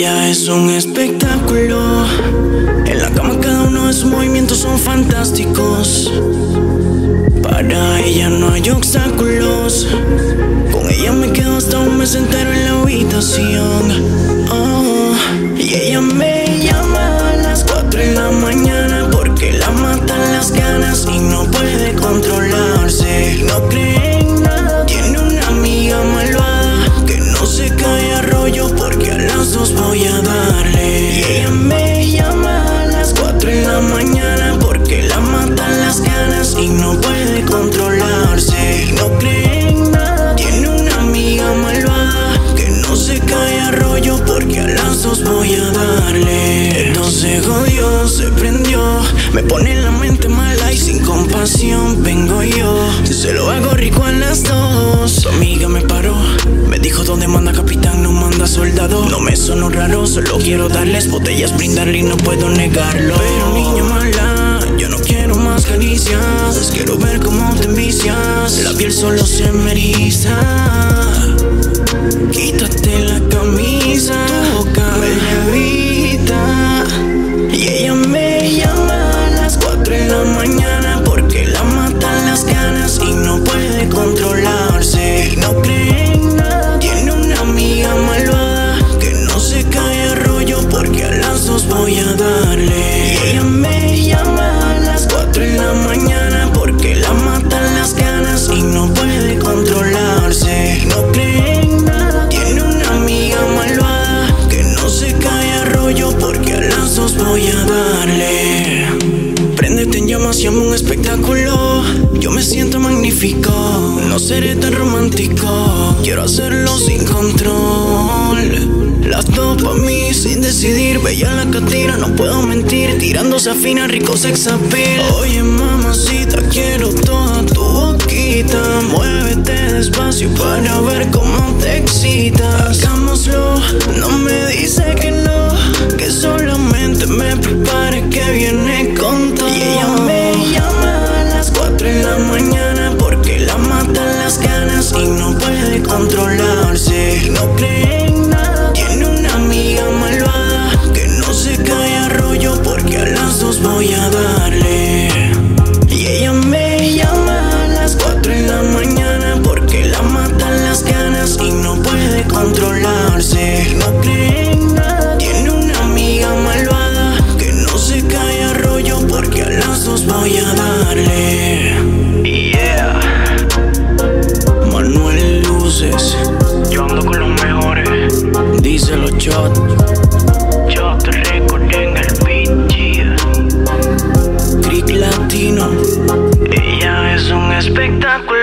es un espectáculo. En la cama cada uno de sus movimientos son fantásticos. Para ella no hay obstáculos. Con ella me quedo hasta un mes entero en la habitación. Dos voy a darle. Entonces jodió, se prendió, me pone la mente mala y sin compasión vengo yo. Se lo hago rico a las dos. Su amiga me paró, me dijo dónde manda capitán, no manda soldado. No me sonó raro, solo quiero darles botellas, brindarle y no puedo negarlo. Pero niña mala, yo no quiero más caricias. Quiero ver cómo te envicias. La piel solo se me. Préndete en llamas y amo un espectáculo. Yo me siento magnífico. No seré tan romántico. Quiero hacerlo sin control. Las dos pa' mí sin decidir. Bella la catira, no puedo mentir. Tirándose afina, rico sex appeal. Oye, mamacita, quiero toda tu boquita. Muévete despacio para ver cómo No nada, tiene una amiga malvada que no se cae a rollo porque a las dos voy a darle. Y ella me llama a las 4 de la mañana porque la matan las ganas y no puede controlarse. No cree shot. Yo te recordé en el beat. Crick Latino. Ella es un espectáculo.